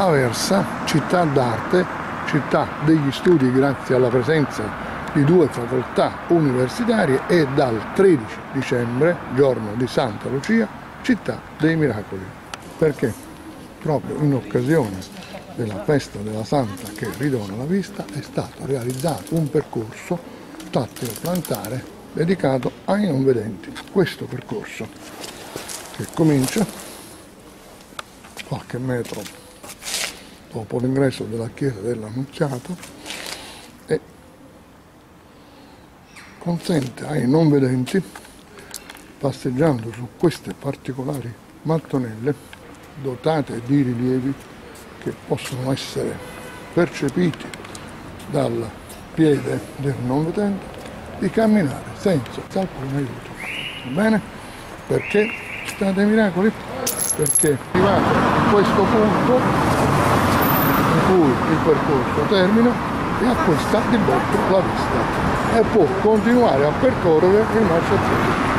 Aversa, città d'arte, città degli studi grazie alla presenza di due facoltà universitarie e dal 13 dicembre, giorno di Santa Lucia, città dei miracoli. Perché proprio in occasione della festa della Santa che ridona la vista è stato realizzato un percorso tattile plantare dedicato ai non vedenti. Questo percorso che comincia qualche metro dopo l'ingresso della chiesa dell'Annunziata e consente ai non vedenti, passeggiando su queste particolari mattonelle dotate di rilievi che possono essere percepiti dal piede del non vedente, di camminare senza alcun aiuto. Va bene? Perché dei miracoli? Perché arrivato a questo punto in cui il percorso termina e acquista di botto la vista e può continuare a percorrere il marciapiede.